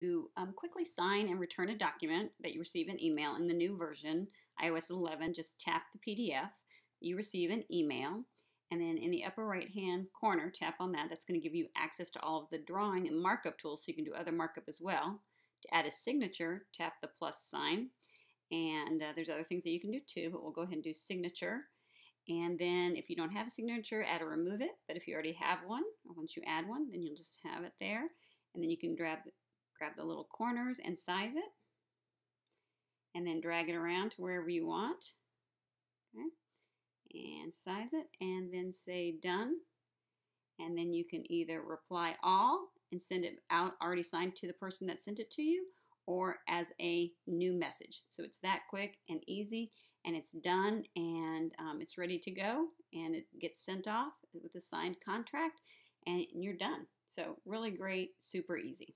to um, quickly sign and return a document that you receive an email in the new version, iOS 11, just tap the PDF. You receive an email, and then in the upper right hand corner, tap on that. That's going to give you access to all of the drawing and markup tools so you can do other markup as well. To add a signature, tap the plus sign. And uh, there's other things that you can do too, but we'll go ahead and do signature. And then if you don't have a signature, add or remove it. But if you already have one, once you add one, then you'll just have it there. And then you can grab grab the little corners and size it. And then drag it around to wherever you want. Okay. And size it and then say done. And then you can either reply all and send it out already signed to the person that sent it to you or as a new message. So it's that quick and easy and it's done and um, it's ready to go and it gets sent off with a signed contract and you're done. So really great super easy